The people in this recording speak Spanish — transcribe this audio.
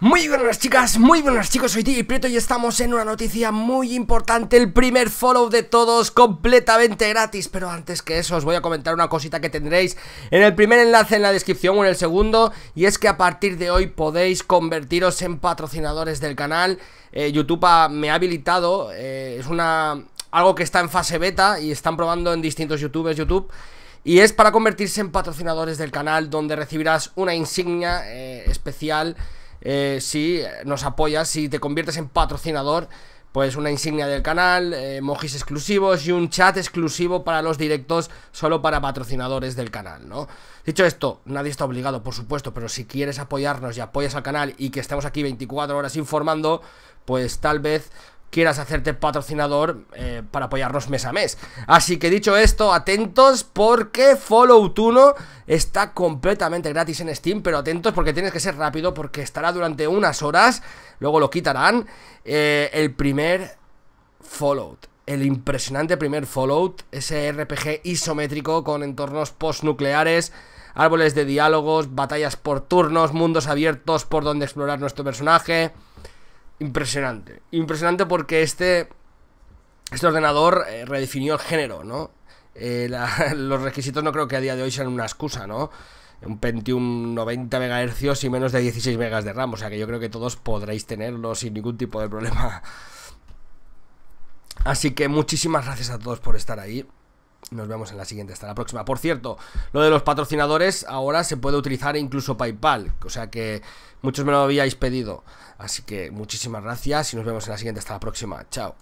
Muy buenas chicas, muy buenas chicos, soy Tiggy Prieto y estamos en una noticia muy importante El primer follow de todos completamente gratis. Pero antes que eso os voy a comentar una cosita que tendréis en el primer enlace en la descripción o en el segundo Y es que a partir de hoy podéis convertiros en patrocinadores del canal. Eh, YouTube me ha habilitado, eh, es una algo que está en fase beta y están probando en distintos youtubers YouTube y es para convertirse en patrocinadores del canal donde recibirás una insignia eh, especial eh, si nos apoyas, si te conviertes en patrocinador, pues una insignia del canal, eh, emojis exclusivos y un chat exclusivo para los directos solo para patrocinadores del canal, ¿no? Dicho esto, nadie está obligado, por supuesto, pero si quieres apoyarnos y apoyas al canal y que estemos aquí 24 horas informando, pues tal vez quieras hacerte patrocinador eh, para apoyarnos mes a mes. Así que dicho esto, atentos porque Follow 1 está completamente gratis en Steam, pero atentos porque tienes que ser rápido porque estará durante unas horas, luego lo quitarán, eh, el primer Fallout. El impresionante primer Fallout, ese RPG isométrico con entornos postnucleares, árboles de diálogos, batallas por turnos, mundos abiertos por donde explorar nuestro personaje impresionante. Impresionante porque este, este ordenador eh, redefinió el género, ¿no? Eh, los requisitos no creo que a día de hoy sean una excusa, ¿no? Un Pentium 90 MHz y menos de 16 MB de RAM, o sea que yo creo que todos podréis tenerlo sin ningún tipo de problema. Así que muchísimas gracias a todos por estar ahí. Nos vemos en la siguiente, hasta la próxima. Por cierto, lo de los patrocinadores ahora se puede utilizar incluso PayPal, o sea que muchos me lo habíais pedido. Así que muchísimas gracias y nos vemos en la siguiente, hasta la próxima. Chao.